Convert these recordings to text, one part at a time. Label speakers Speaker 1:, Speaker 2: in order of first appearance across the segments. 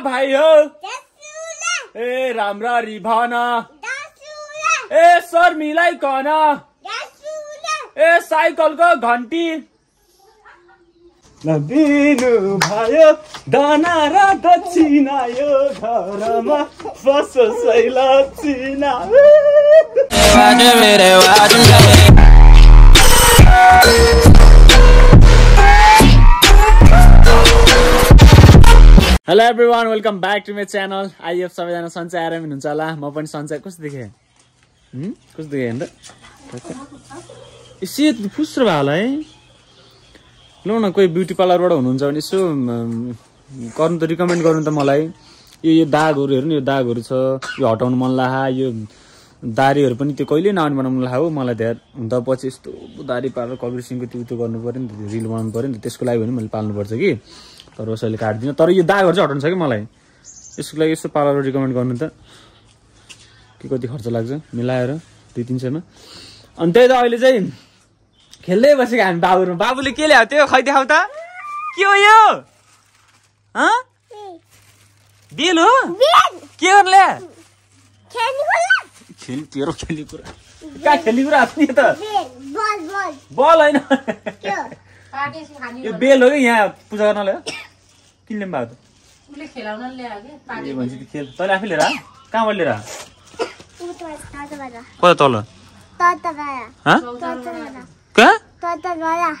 Speaker 1: भाइ हो ए राम्ररी भन ए सर मिलाइकन ए साइकलको घन्टी। दिनु भयो दाना र दक्षिणा यो घरमा बसोसै लक्षिणा hello everyone welcome back to my channel IF सबैजना सन्चै आएर हुनुहुन्छ होला। म पनि सन्चै कस्तो देखेँ? कस्तो देखेँ हेर्नु त? सेत फुस्रो भयो होला है। लौ न कोही ब्युटी पार्लरबाट हुनुहुन्छ भने यसो म, गर्नु त रिकमेन्ड गर्नु त मलाई। यो यो दागहरू हेर्नु यो दागहरू छ। यो हटाउनु मन लाहा यो दारीहरू पनि त्यो कहिले नआउनु बनाउनु ला हो। मलाई धेरै त पछि यस्तो दारी पारेर कबिर सिंहको त्यो त्यो गर्नु पऱ्यो नि त रिल बनाउनु पऱ्यो नि त त्यसको लागि भने मैले पाल्नुपर्छ कि। तर उसैले काटिदिनँ। तर यो दागहरू चाहिँ हटाउनु छ कि मलाई? यसको लागि यसो पार्लर रिकमेन्ड गर्नु त। के कति खर्च लाग्छ? मिलाएर दुई तिन सयमा। अनि त्यही त अहिले चाहिँ खेल्दै बसेको हामी बाबुमा बाबुले के ल्यायो? त्यो खै देखाउ त। के हो यो? हँ? बेल हो? के गर्नु ल्या? खेल तेरो खेल्ने कुरा। कहाँ खेल्ने कुरा नि त? बल होइन। यो बेल हो कि यहाँ पूजा गर्न ल्यायो किन ल्याउनु भएको त
Speaker 2: उसले खेलाउन ल्यायो
Speaker 1: भन्छ त्यो खेल। तैँले आफै लिएर? कहाँबाट लिएर? कता तल? हँ? कहाँ?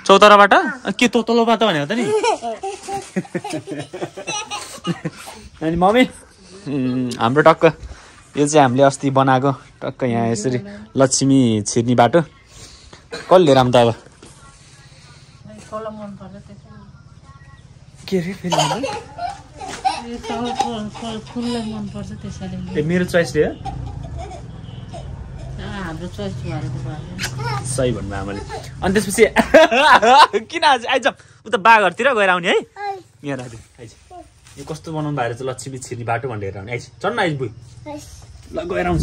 Speaker 1: चौताराबाट? के तो तल्लोबाट भनेको त नि? अनि मम्मी? हाम्रो टक्क। यो चाहिँ हामीले अस्ति बनाएको। टक्क यहाँ यसरी लक्ष्मी छिर्ने बाटो। कसले लिएर आऊँ त अब? के अरे फेरि
Speaker 2: फुललाई मनपर्छ त्यसैले
Speaker 1: ए मेरो चोइसले हो?
Speaker 2: आ, हाम्रो चोइस
Speaker 1: सही भन्नु आमाले। अनि त्यसपछि किन आज आइज उता बाघहरूतिर गएर आउने है? यहाँ राख्दै आइज। यो कस्तो बनाउनु भएको चाहिँ लक्ष्मी छिर्ने बाटो भनेर आउने। आइज चढ्न आइज बुइ ल गएर आउँछ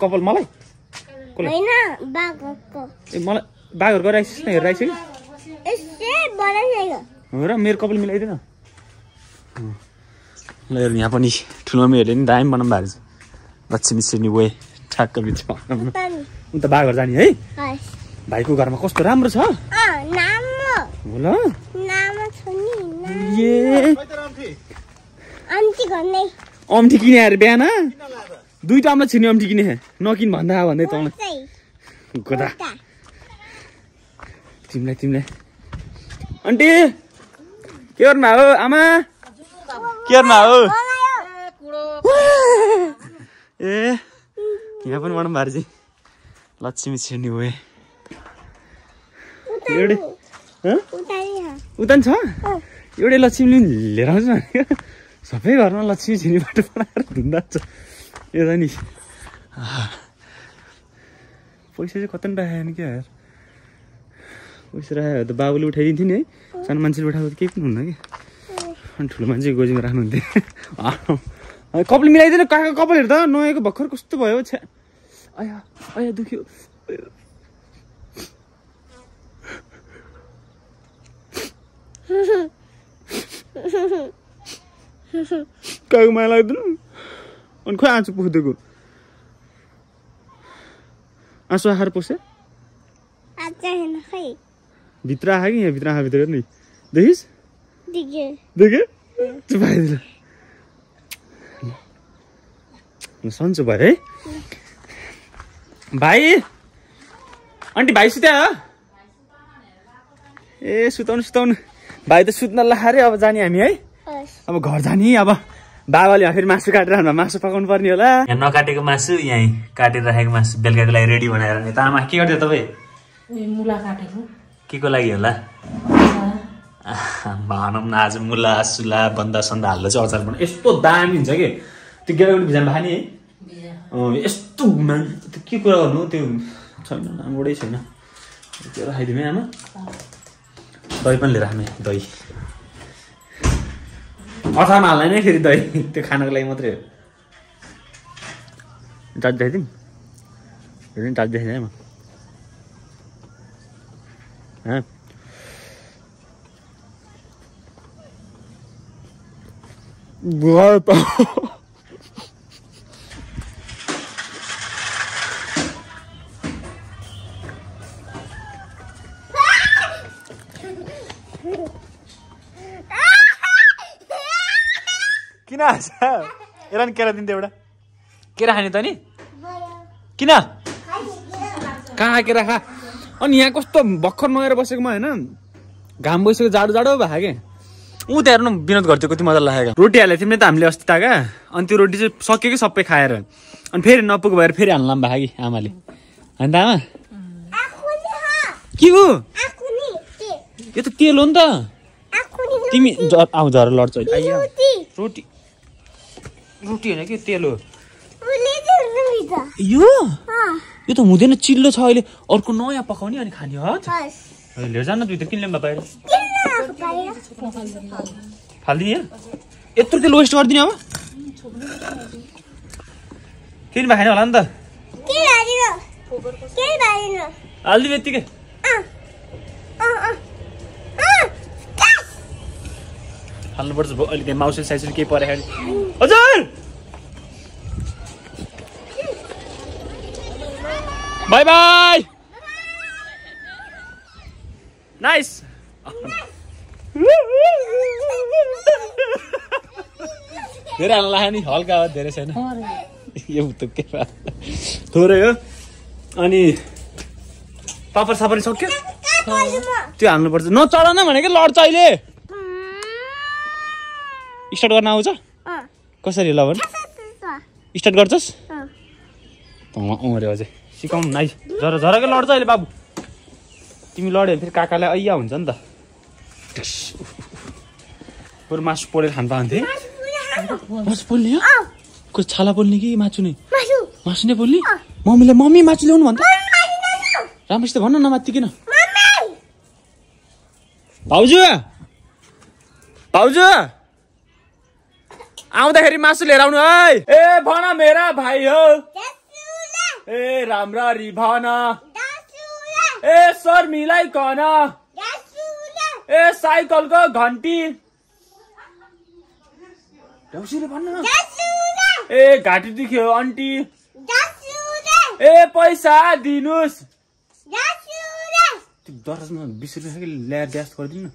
Speaker 1: कपाल मलाई? ए मलाई बाघहरू गएर आइसिस् न हेरेर आइसक्यो र मेरो कपाल मिलाइदिएन। ल हेर्नु यहाँ पनि ठुलो मम्मीहरूले नि दामी बनाउनु भएको छ लक्ष्मी छिर्ने वे ठ्याक्क बिचमा
Speaker 3: तनी
Speaker 1: उता बाघहरू जाने है। भाइको घरमा कस्तो राम्रो छ? ल। अम्ठी किने अरे बिहान? दुइटा अम्ला छिर्ने अम्ठी किने। नकिन भन्दा भन्दै तँलाई।
Speaker 3: चाहिँ
Speaker 1: गोदा। तिमीलाई तिमीलाई। आन्टी! के गर्नु हो आमा? के गर्नु हो? ए यहाँ पनि भएको चाहिँ लक्ष्मी छिर्ने हो एउटै?
Speaker 3: उता नि
Speaker 1: छ? एउटै लक्ष्मीले पनि लिएर आउँछ। सबै घरमा लक्ष्मी छिर्ने बाटो बनाएर धुन्दा छ। यो त नि। पैसा चाहिँ कता नि राखेको नि क्या यार? पैसा राखेको त बाबुले उठाइदिन्थ्यो नि है सानो मान्छेले उठाएको केही पनि हुन्न कि अनि ठुलो मान्छे गोजीमा राख्नुहुन्थ्यो कपाल मिलाइदिएन काका कपालहरू त नआएको भर्खर कस्तो भयो छ्या आया आया दुख्यो। काको माया लाग्दैन अनि खोइ आँसु पुग्दिएको आँसु आएर पस्यो भित्र आयो कि यहाँ भित्र आँखा भित्र नि? देखिस्?
Speaker 3: दिग्यो
Speaker 1: देखे चुपाइदिल सन्चो भयो है। भाइ! आन्टी भाइ सुत्या हो? ए सुताउनु सुताउनु। भाइ त सुत्न लारे अब जाने हामी है। अब घर जाने अब बाबाले फेरि मासु काटेर हाल्नु मासु पकाउनु पर्ने होला। यहाँ नकाटेको मासु यहीँ काटेर राखेको मासु बेलुकाको लागि रेडी बनाएर नि त आमा के गर्थ्यो तपाईँ?
Speaker 2: ए, मुला काटेको।
Speaker 1: के को लागि होला। भनौँ न आज मुला सुला बन्दा सन्दा हाल्दा चाहिँ अचार बनाउ यस्तो दामी हुन्छ कि? त्यो गेडागुडी भिजामा खाने है? यस्तो त्यो के कुरा गर्नु? त्यो छैन राम्रै छैन। त्यो राखाइदिउँ है आमा। दही पनि लिएर आउने दही। अचारमा हाल्दैन है फेरि दही। त्यो खानको लागि मात्रै हो। चाट देखाइदिउँ। चाट देखाइदिएँ म भयो त किन हाँस एउटा नि केरा दिन्थ्यो एउटा केरा खाने त नि किन कहाँ केरा खा अनि यहाँ कस्तो भर्खर नगएर बसेको म होइन। घाम बसिसक्यो जाडो जाडो भयो क्या ऊ त्यहाँ हेर्नु विनोद गर्थ्यो कति मजा लागेको। रोटी हालेको थियौँ नि त हामीले अस्ति ताका। अनि त्यो रोटी चाहिँ सक्यो कि सबै खाएर। अनि फेरि नपुग भएर फेरि हाल्नु भएको कि आमाले। होइन त आमा? के हो? यो त तेल हो नि त। तिमी आऊ झर लड्छ अहिले। आइया रोटी। रोटी। होइन कि तेल हो। यो? यो त हुँदैन चिल्लो छ अहिले। अर्को नयाँ पकाउने अनि खाने हो लिएर जान दुई त किन ल्याउँदा बाहिर? फालिदिने यत्रो तेल वेस्ट गरिदिने अब। केही खाने होला नि त? हालिदिनु यत्तिकै। हाल्नुपर्छ त्यहाँ माउसेल साइसेल केही परेको। हजुर! बाई बाई नाइस धेरै हाल्नु लाग्यो नि हल्का हो धेरै छैन। यो के थोरै हो। अनि पापड सापड सक्यो त्यो हाल्नुपर्छ। नचढ न भनेको लड्छ अहिले। स्टार्ट गर्न आउँछ? कसरी ल भने? स्टार्ट गर्छस्? अँ। अरे अझै सिकाउनु नाइ जरा जराकै लड्छ अहिले बाबु। तिमी लड्यो भने फेरि काकालाई ऐया हुन्छ नि त। बरु मासु पोलेर खानु पाउँथे। मासु पोल्ने हो? को छाला पोल्ने कि मासु नै? मासु। नै पोल्ने? मम्मीले मम्मी मासु ल्याउनु भन्छ राम्रोसित भन्न नमात्तिकिन भाउजू! भाउजू! आउँदाखेरि मासु लिएर आउनु है। ए भन मेरा भाइ हो। ए राम्ररी भन ए सर मिलाइकन ए साइकलको घन्टी। देउसीले भन्न। ए घाँटी दुख्यो अन्टी। ए पैसा दिनुहोस्। त्यो दराजमा बिस रुपियाँ कि ल्याएर ड्यास गरिदिनु।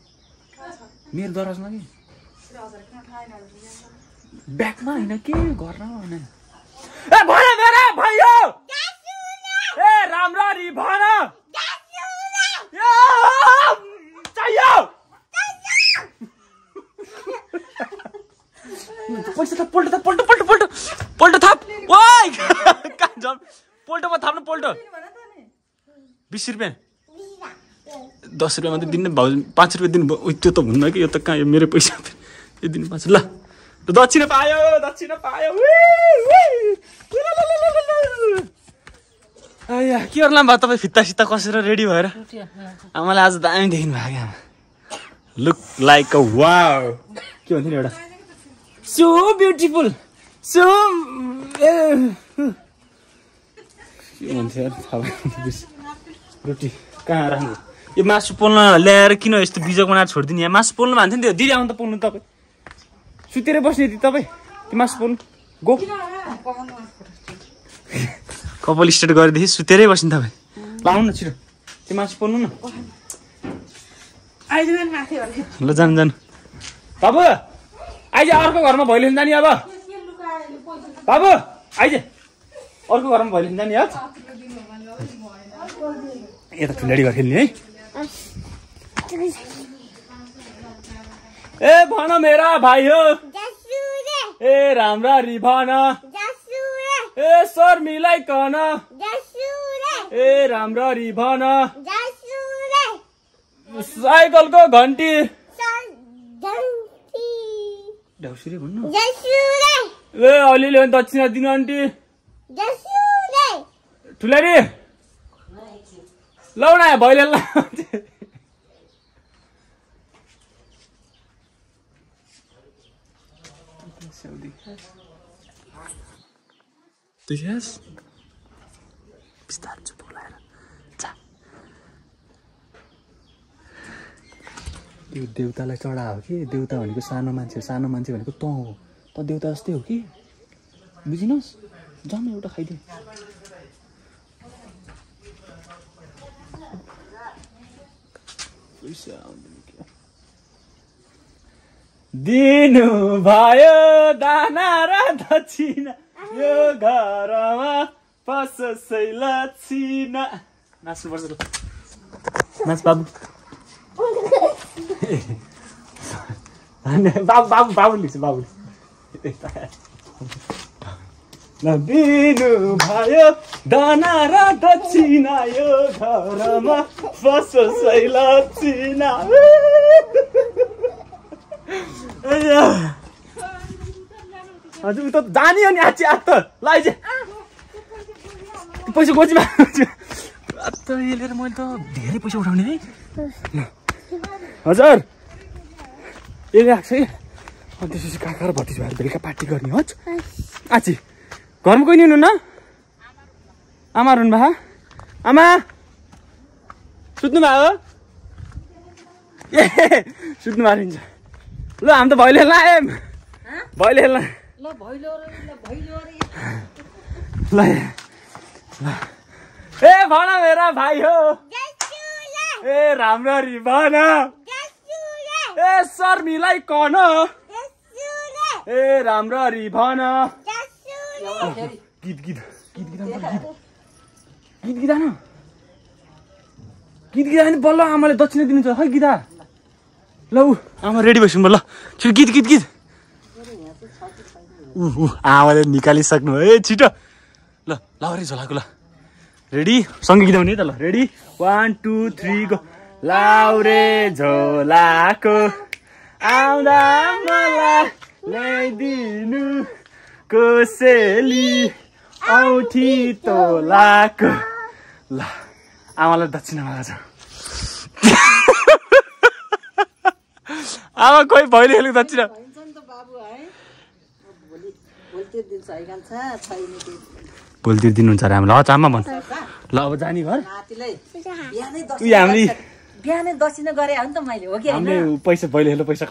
Speaker 1: मेरो दराजमा कि? ब्यागमा होइन के गर्न? होइन ए भन ए राम्ररी भन। चाहियो पैसा थप पोल्टो पोल्टो पोल्टो पोल्टो। पोल्टो ओइ पोल्टो। बिस रुपियाँ। दस रुपियाँ मात्रै दिनु भाउ पाँच रुपियाँ दिनु भयो त्यो त हुन्न कि यो त कहाँ यो मेरो पैसा यो दिनु पाँच ल दक्षिण पायो दक्षिण पायो। के गर्ला भयो? तपाईँ फित्ता सित्ता कसेर रेडी भएर? आमाले आज दामी देखिनु भयो क्या लुक लाइक अ वाव के भन्थ्यो नि एउटा? सो ब्युटिफुल सो के भन्थ्यो रोटी कहाँ राख्नु? यो मासु पोल्न ल्याएर किन यस्तो बिजोग बनाएर छोडिदिने यहाँ मासु पोल्नु भन्थ्यो नि त्यो। दिदी आउनु त पोल्नु तपाईँ। सुतेर बस्ने दिदी तपाईँ। त्यो मासु पोल्नु। गो कपाल स्टार्ट गरेदेखि सुतेरै बस्ने तपाईँ ल आउनु न छिटो त्यो मासु पोल्नु न ल जानु जानु बाबु आइज अर्को घरमा भैलो जाने अब बाबु आइज अर्को घरमा भैलो जाने है यता ठुलेडी घर खेल्ने है ए भन मेरा भाइ हो ए राम्ररी भन ए सर मिलाइकन ए राम्ररी भन। साइकलको घन्टी। भन्नु। ए अलिअलि भने दक्षिणा दिनु आन्टी। ठुलेरी। लौ न भैले ल। बिस्तार चुप बोलाएर। जा यो देउतालाई चढा हो कि? देउता भनेको सानो मान्छे हो। सानो मान्छे भनेको तँ हो। त देउता जस्तै हो कि? बुझिनस् जान एउटा क्या। दिनु भयो दाना र दक्षिणा। यो घरमा पसै लक्षिणा नाच्नुपर्छ ल नाच बाबु बाबु बाबु बाबु लिन्छ बाबु दिनु भयो दाना र दक्षिणा यो घरमा पसै अय्या। हजुर त जाने हो नि आची आत्त ल आइज पैसा गोजीमा त यसले त मैले त धेरै पैसा उठाउने है ल। हजुर ए आएको छ है अनि त्यसपछि काका र भतिज भएर बेलुका पार्टी गर्ने हो आची घरमा कोही नि आमा हुनु भयो आमा सुत्नु भयो ए सुत्नु भएको हुन्छ ल हामी त भैलो खेल्न आयौँ भैलो खेल्न
Speaker 2: ल।
Speaker 1: ए भन मेरा भाइ हो। ए राम्ररी भन। ए शर्मीलाई कन। ए राम्ररी भन। गीत गीत गीत गीत गीत गीत। गीत आउनु गीत गीत भने बल्ल आमाले दक्षिणा दिनुहुन्छ। खै गीता। ल ऊ आमा रेडी भइसक्नु ल छिटो गीत गीत गीत। ऊ आमाले निकालिसक्नु है छिटो। ल लाउरे झोलाको ल। रेडी सँगै गीत आउने त ल। Ready one two three go Laure झोलाको आउँदा मलाई ल्याइदिनु कोसेली। औठी तोलाको। ल आमालाई दक्षिणा मागा छ। आमा खोइ भैले खेलेको दक्षिणा
Speaker 2: भइन्छ नि त बाबु है भोलि
Speaker 1: भोलितिर दिनुहुन्छ अरे हामीलाई हच आमा भन् ल अब जाने घर।
Speaker 2: बिहानै दक्षिणा गरे हो नि त मैले हो कि
Speaker 1: पैसा भैले खेल्नु पैसा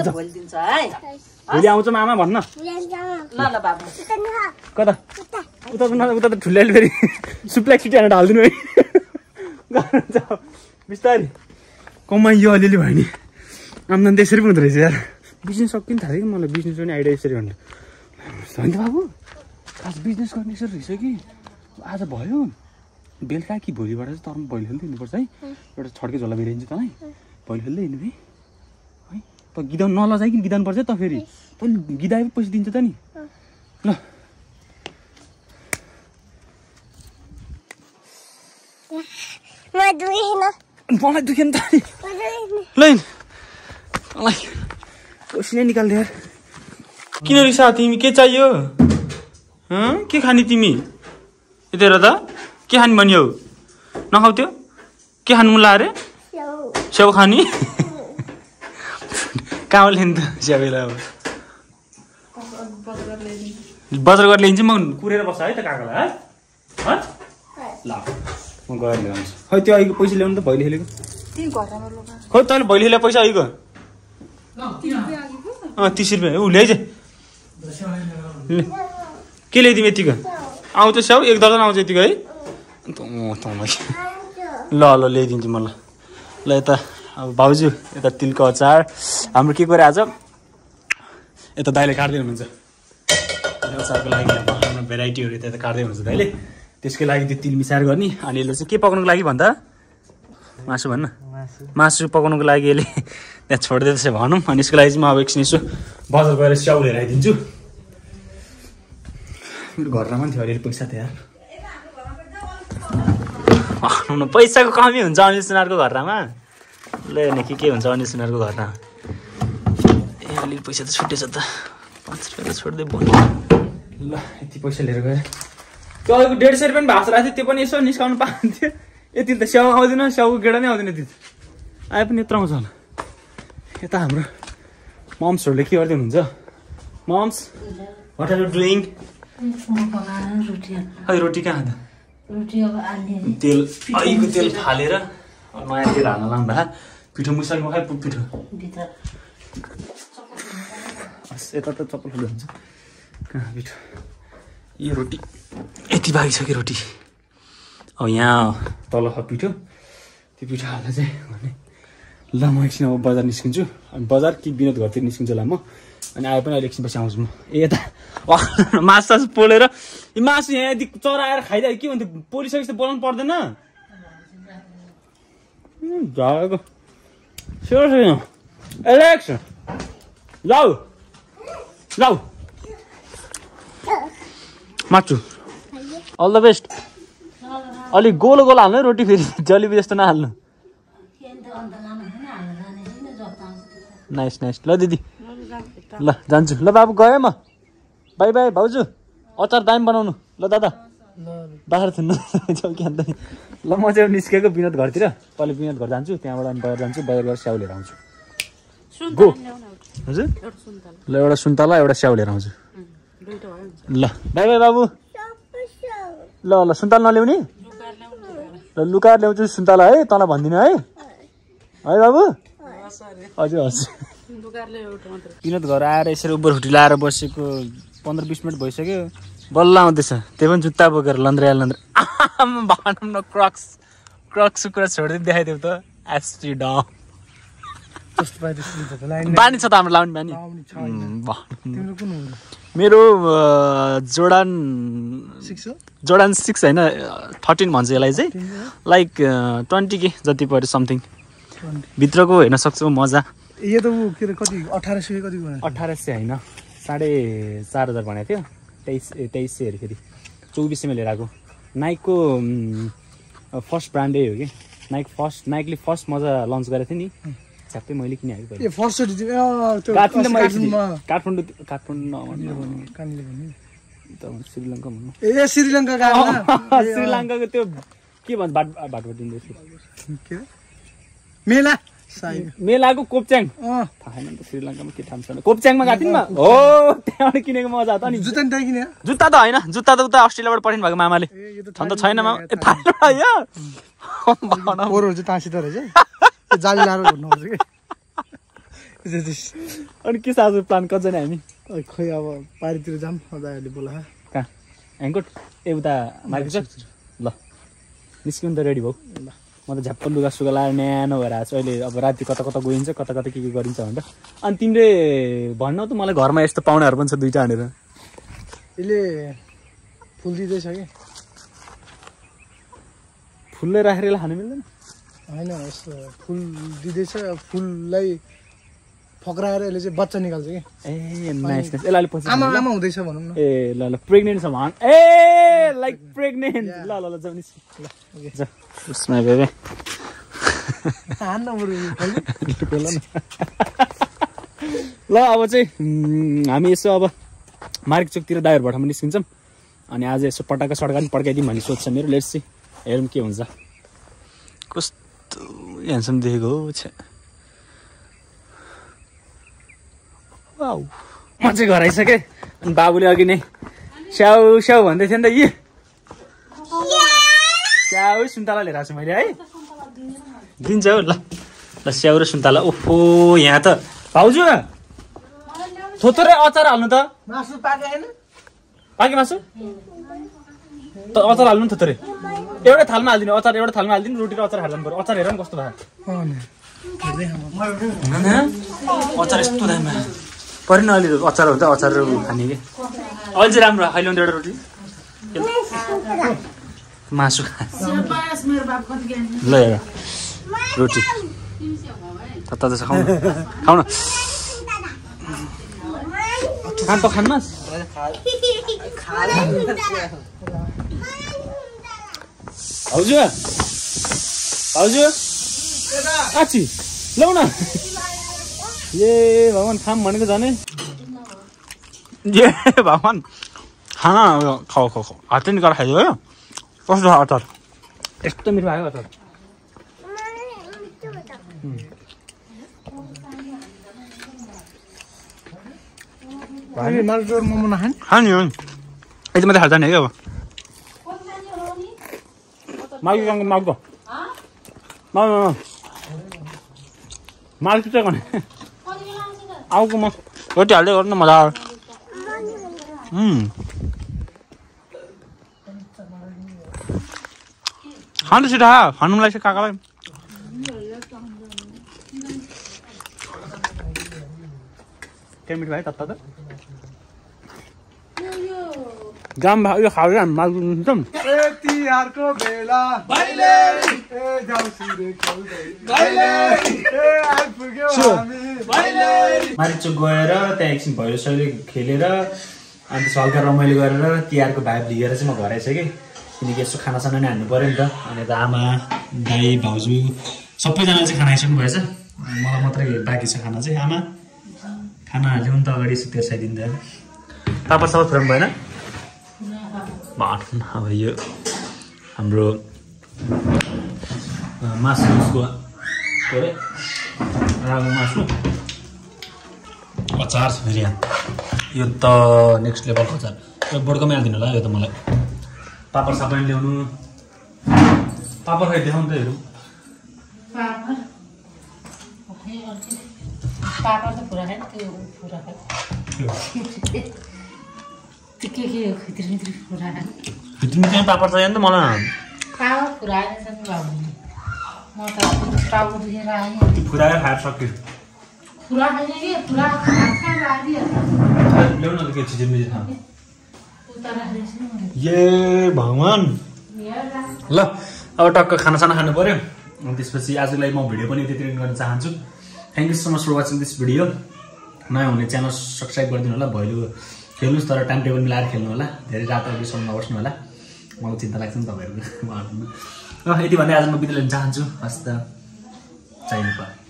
Speaker 2: चाहिँ भोलि दिन्छु है।
Speaker 1: भोलि आउँछ मामा भन्न।
Speaker 2: ल ल बाबु।
Speaker 1: कता? उता। त न- उता त ठुल्याले फेरि सुप्लाई छिटी हालेर ढालिदिनु है। बिस्तारै। कमाइयो अलिअलि भयो नि। आम्दानी त्यसरी पनि हुँदो रहेछ यार। बिजनेस सकिन थाल्यो कि मलाई बिजनेस पनि आइडिया यसरी भन्नु होइन त बाबु खास बिजनेस गर्ने यसरी रहेछ कि? आज भयो। बेलुका कि भोलिबाट चाहिँ तर भैलो खेल्दै हिँड्नुपर्छ है। एउटा छड्के झोला बेरिन्छ तँलाई। भैलो खेल्दै हिँड्नु है। है त गिदाउनु नलजाइकन गिदाउनु पर्छ त फेरि। तैँले गिदाए पैसा दिन्छ त नि। ल। मलाई दुख्यो नि। त ल पसिनै निकाल्दै यार। किन रिसा तिमी? के चाहियो? हँ? के खाने तिमी? यति हेर त के खाने भनियो? नखाउ त्यो के खानु लाग्यो अरे स्याउ। खाने? कहाँ ल्याउनु त स्याउलाई अब। बजार गरेर ल्याइन्छ म कुरेर बस्छ है त काकालाई है? है? ल म गएर ल्याउँछु खै त्यो अहिलेको पैसा ल्याउनु त भैले खेलेको?
Speaker 2: तिमी घरमा लगा।
Speaker 1: खै तैँले भैले खेलेको पैसा अहिलेको अँ तिस रुपियाँ। ऊ ल्याइज। के ल्याइदिउँ यतिको? आउँछ स्याउ एक दर्जन आउँछ यतिको है। ल ल ल्याइदिन्छु म ल यता अब भाउजू यता तिलको अचार। हाम्रो के कुरा आज? यता दाइले काट्दै हुनुहुन्छ। यो अचारको लागि हाम्रो भेराइटीहरू यता यता काट्दै हुनुहुन्छ दाइले। त्यसको लागि त्यो तिल मिसाएर गर्ने। अनि यसले चाहिँ के पकाउनुको लागि भन्दा? मासु भन्न। मासु पकाउनुको लागि यसले त्यहाँ छोडिदिएछ भनौँ अनि यसको लागि चाहिँ म अब एकछिन यसो बजार गएर स्याउ लिएर आइदिन्छु मेरो घरमा पनि थियो अलिअलि पैसा थियो भनौँ न पैसाको कमी हुन्छ अनिल सुनारको घरमा ल के के हुन्छ अनिल सुनारको घरमा ए अलिअलि पैसा त छुटेछ त पाँच रुपियाँ त छोडिदियो भन्नु ल यति पैसा लिएर गएँ। त्यो अहिलेको डेढ सय रुपियाँ भाषा राखेको थियो त्यो पनि यसो निस्काउनु पाइन्थ्यो यति त स्याउ आउँदैन स्याउको गेडा नै आउँदैन त्यति आए पनि यत्रो आउँछ होला यता हाम्रो मम्सहरूले के गर्दै हुनुहुन्छ moms? What are you doing
Speaker 2: रोटी
Speaker 1: खै रोटी कहाँ त
Speaker 2: रोटी अब आल्ने
Speaker 1: तेल अहिलेको तेल फालेर नयाँ तेल हाल्न लानु भए पिठो मुसाल मखाइ पिठो? यता त चप्पल खुल्लो हुन्छ। कहाँ पिठो? यो रोटी। यति बाँकी रोटी? अब यहाँ। तल छ पिठो। त्यो पिठो हाल्दा चाहिँ भने ल म एकछिन अब बजार निस्किन्छु। अनि बजार कि विनोद घरतिर निस्किन्छु ल म। अनि आए पनि अहिले एकछिनपछि आउँछु म। ए यता। मासु सासु पोलेर। मासु यहाँ यदि चराएर खाइदियो के भन्थ्यो? पोलिसकेपछि बोलाउनु पर्दैन। सेरो एलेक्स जाऊ। जाऊ। माछु अल द बेस्ट अलिक गोलो गोलो हाल्नु है रोटी फेरि। जलेबी जस्तो नहाल्नु? नाइस नाइस ल दिदी। ल जान्छु। ल बाबु गएँ म। बाई बाई भाउजू। अचार दामी बनाउनु। ल दादा। बाख्रा थुन्नु कि अन्त। नि ल म चाहिँ निस्केको विनोद घरतिर पहिला विनोद घर जान्छु त्यहाँबाट अनि बजार जान्छु बजार गएर स्याउ लिएर आउँछु। गो। हजुर? ल एउटा सुन्तला एउटा स्याउ लिएर आउँछु। ल बाई बाई बाबु। ल ल सुन्तला नल्याउने। ल लुकाएर ल्याउँछु सुन्तला है तँलाई भनिदिनु है। है बाबु। हजुर हजुर। विनोद घर आएर यसरी उबर हुटी लाएर बसेको पन्ध्र बिस मिनट भइसक्यो। बल्ल आउँदैछ। त्यही पनि जुत्ता बोकेर लन्द्रे लन्द्रे। भनौँ न क्रक्स। क्रक्स कुरा छोडिदिनु देखाइदियो त। एसटी ड बानी छ त हाम्रो लाउने बानी। मेरो अ, जोर्डान जोर्डान सिक्स होइन। थर्टिन भन्छ यसलाई चाहिँ। लाइक ट्वेन्टी के जति पऱ्यो समथिङ। भित्रको हेर्न सक्छु मजा।
Speaker 4: यो त ऊ के अरे कति अठार सय कति
Speaker 1: अठार सय होइन। साढे चार हजार भनेको थियो। तेइस ए तेइस सयहरू फेरि चौबिस सयमा लिएर आएको नाइकको फर्स्ट ब्रान्डै हो कि? नाइक फर्स्ट नाइकले फर्स्ट मजा लन्च गरेको थियो नि। झ्याप्पै मैले काठमाडौँमा काठमाडौँ काठमाडौँ श्रीलङ्का भन्नु।
Speaker 4: ए श्रीलङ्का
Speaker 1: श्रीलङ्काको त्यो के भन्छ बाट बाटो दिँदैछ
Speaker 4: के? मेला?
Speaker 1: मेलाको कोप्च्याङ।
Speaker 4: अँ।
Speaker 1: थाहा छैन श्रीलङ्कामा के ठाउँ छैन कोप्च्याङमा गएको थिएँ म। हो त्यहाँबाट किनेको मजा त नि।
Speaker 4: जुत्ता नि त्यहाँ किने।
Speaker 1: जुत्ता त होइन जुत्ता त उता अस्ट्रेलियाबाट पठाउनु भएको मामाले।
Speaker 4: ए यो त
Speaker 1: छन् त छैन मामा। ए थाहा अनि के छ आज प्लान? कतिजना हामी?
Speaker 4: खोइ अब पारितिर जाऊँ दाइहरूले बोला।
Speaker 1: कहाँ? ह्याङकोट ए उता मार्केट ल। निस्किनु त रेडी भाउ म त झ्याप्प लुगा सुगा लाएर न्यानो भएर आएको छु। अहिले अब राति कता कता गइन्छ कता कता के के गरिन्छ भनेर। अनि तिमीले भन्न त मलाई घरमा यस्तो पाहुनाहरू पनि छ दुइटा हानेर
Speaker 4: यसले फुल दिँदैछ कि?
Speaker 1: फुलले राखेर यसलाई खानु मिल्दैन?
Speaker 4: होइन यस्तो फुल दिँदैछ फुललाई फक्राएर यसले चाहिँ बच्चा निकाल्छ कि?
Speaker 1: ए नाइस नाइस यसलाई
Speaker 4: आमा आमा हुँदैछ भनौँ न।
Speaker 1: ए ल ल प्रेग्नेन्ट छ भन ए लाइक प्रेग्नेन्ट ल ल ल जाऊ निस्क ल जा उसमा बेबे
Speaker 4: हान्न बरु
Speaker 1: ल अब चाहिँ उम्, हामी यसो अब मार्ग चोकतिर दाइहरूबाट पनि निस्किन्छौँ। अनि आज यसो पटाका सड्का पनि पड्काइदिउँ भन्ने सोच छ मेरो। लेट्स चाहिँ हेरौँ के हुन्छ। कस्तो ह्यान्डसम देखेको हो छे। वाउ म चाहिँ घर आइसकेँ। अनि बाबुले अघि नै स्याउ स्याउ भन्दै थियो नि त यी स्याउ सुन्तला लिएर आएको छु मैले है। दिन्छ हौ ल। ल स्याउ र सुन्तला। ओहो यहाँ त। भाउजू थोत्रो अचार हाल्नु त।
Speaker 4: मासु पाके
Speaker 1: मासु? त अचार हाल्नु नि थोत्रो एउटै थालमा हालिदिनु अचार एउटा थालमा हालिदिनु रोटी र अचार हाल्नु पऱ्यो। अचार हेर न कस्तो
Speaker 4: खाऊँ।
Speaker 1: अचार यस्तो दामी पऱ्यो न अलि अचार हुन्छ अचार खाने कि? अहिले चाहिँ राम्रो अहिले एउटा रोटी। मासु ल हेर रोटी तता जस्तो खाउँ न खाउँ न खान त खान्मास भाउजू भाउजू आछि लौ न ए भगवान् खाम भनेको झनै ए भगवान् खाना खाऊ खाऊ खाऊ हातै निकालेर खाइदियो है कस्तो छ अचार यस्तो मिठो भयो अचार खाने हो यति मात्रै खाल्छ नि है अब गाउँको माग्दो माग माग्छु चाहिँ गर्ने आउको म रोटी हाल्दै गर्नु न मजा आयो उम्। खानु छिटो खा खानु मन लाग्छ काकालाई के मिठो भयो तत्ता त जाम भयो यो खायो हामी माल हुन्छ
Speaker 4: ए तिहारको बेला ए जाउँछु रे खेल्दै ए आइपुग्यो हामी
Speaker 1: मारिचोक गएर त्यहाँ एकछिन भैरो सैलो खेलेर अनि हल्का रमाइलो गरेर तिहारको भाइब लिएर चाहिँ म घर आइसकेँ किनकि यसो खानासाना नै हान्नु पऱ्यो नि त। अनि त आमा दाई भाउजू सबैजना चाहिँ खाना आइसक्नु भएछ। मलाई मात्रै बाँकी छ खाना चाहिँ। आमा खाना ल्याउनु त अगाडि यसो तेर्साइदिँदा पापड सापड फ्रेम भएन? भन अब यो हाम्रो मासु उसको के अरे? रागो मासु। अचार छ फेरि यहाँ यो त नेक्स्ट लेभलको अचार। यो बड्कामै हालिदिनु होला यो त मलाई। पापड सापड ल्याउनु पापड खै देखाउनु त हेरौँ
Speaker 5: पापड त पुरा खायो त्यो पुरा खायो त्यो के के हो खित्री मित्री पुरा खायो
Speaker 1: भित्रमा चाहिँ पापड चाहियो नि त मलाई
Speaker 5: पापड फुराएर छ नि बाबु म त टाउको दुखेर आएँ
Speaker 1: त्यो फुराएर खाएर सक्यो
Speaker 5: फुरा खाने कि फुरा
Speaker 1: ल्याउनु त ए भगवान्। ल अब टक्क खानासाना खानु पऱ्यो अनि त्यसपछि आजलाई म भिडियो पनि त्यति गर्न चाहन्छु। Thank you so much for watching this video नयाँ हुने च्यानल सब्सक्राइब गरिदिनु होला भैलो खेल्नुहोस् तर टाइम टेबल मिलाएर खेल्नु होला। धेरै रात अघि सम्म नबस्नु होला। मलाई चिन्ता लाग्छ नि तपाईँहरूको उहाँहरूमा ल यति भन्दै आज म बिदा लिन चाहन्छु। हस् त चाहिनु